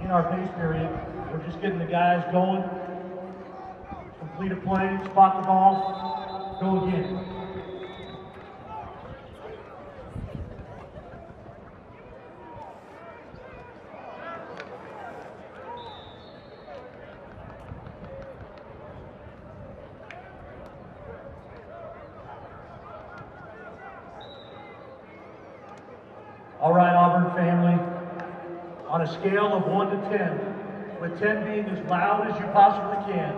in our base period. We're just getting the guys going. Complete a play, spot the ball, go again. All right, Auburn family, on a scale of 1 to 10, with 10 being as loud as you possibly can,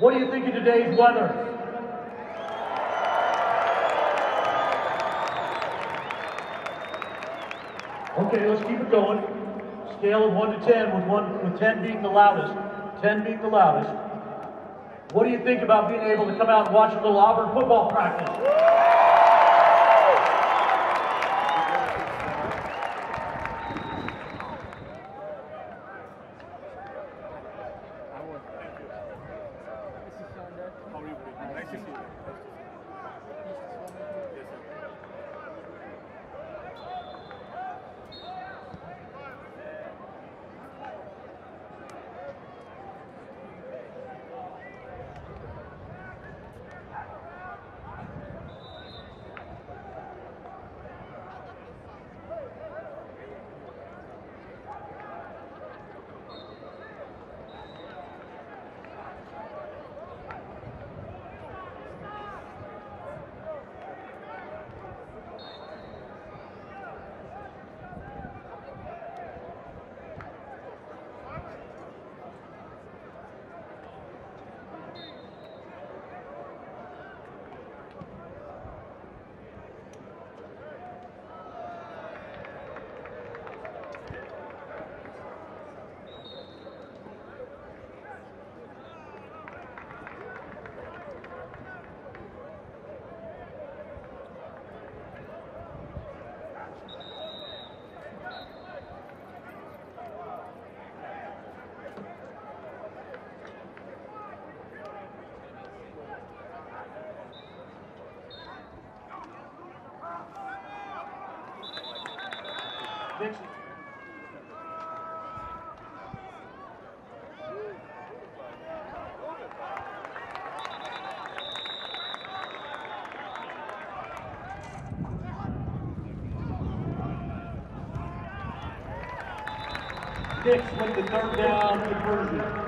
what do you think of today's weather? Okay, let's keep it going. Scale of 1 to 10, with, one, with 10 being the loudest. 10 being the loudest. What do you think about being able to come out and watch a little Auburn football practice? Dixon. Dix with the third down conversion.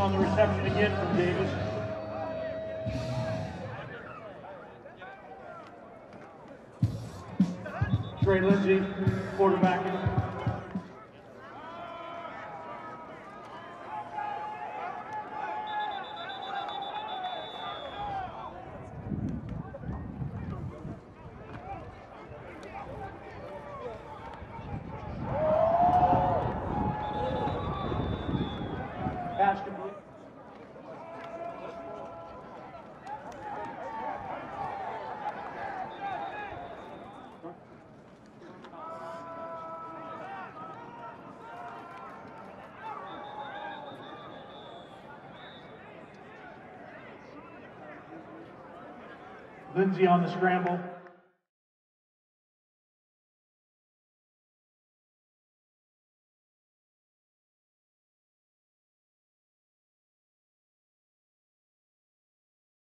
On the reception again from Davis. Trey Lindsey, quarterback. Lindsey on the scramble.